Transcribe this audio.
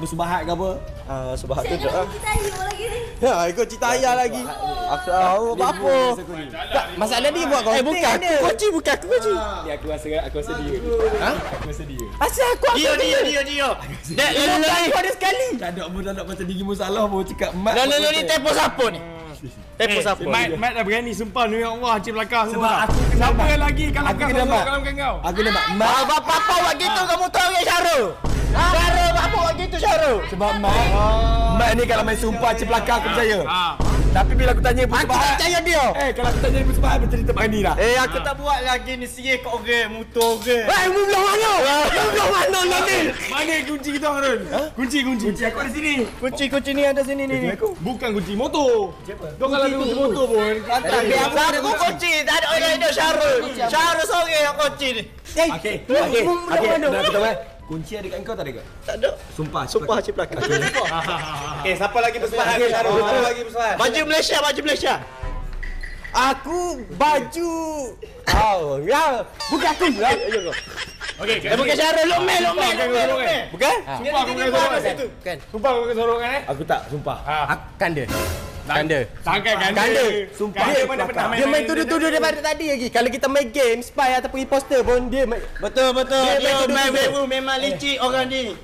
bersubahat ke apa? Ah, sebab tu dah. Kita ayu lagi ni. Ya, ikut cerita ayah lagi. Aku tahu apa. Tak, masalah dia buat konten. Eh, bukan aku kunci, bukan aku kunci. Ni aku rasa aku rasa dia. Ha? Aku rasa dia. Asal aku Dia dia dia dia. Dek Lu lu aku ada sekali. Tak ada apa dah nak pasal diri masalah pun cakap mat. Lu lu ni tempo siapa ni? Tempo siapa? Mat, Mat dah berani sumpah ni ya Allah cip belakang Sebab semua. aku kenal Siapa Mat. lagi kalau Aku kau dalam kau? Aku nampak Mak mat bapak apa buat gitu kamu tahu ke? Syarul Syarul? sebab mat. Mat ni kalau main sumpah ceplaka aku percaya. Ha. Tapi bila aku tanya Aku tak bersubahat. percaya dia. Eh kalau aku tanya bersubahat bercerita tak berani dah. Eh aku tak buat lagi ni siye kau orang motor orang. Eh, mu belah mana? Mu belah mana nanti? Mana kunci kita Harun? Kunci kunci. Kunci aku ada sini. Kunci-kunci ni ada sini ni. Bukan kunci motor. Kau kalau ada kunci motor pun. Tapi aku ada kunci, tak ada orang ada Syarul. Syarul seorang yang kunci ni. Eh, Okey. mu Okey. mu belah Okey. mana? Aku. Kunci ada kat kau tak ada ke? Tak ada. Sumpah. Sumpah cip. Eh, siapa lagi? Syarul. Siapa lagi bersubahat? Baju Malaysia, baju Malaysia. Aku baju Oh, ya. Bukan aku. Ya, ya. Okey. Eh bukan Syarul, lu mel, lu mel. Bukan? Sumpah aku kena sorok kan? Bukan. Sumpah aku kena sorok kan eh? Aku tak, sumpah. Ha. Aku kanda. Kanda. Tangkai ganda. Ganda. Sumpah. Ganda mana pernah main Dia main tuduh-tuduh daripada tadi lagi. Kalau kita main game spy ataupun imposter pun dia main Betul betul. Dia Dia main main wewu memang licik orang ni.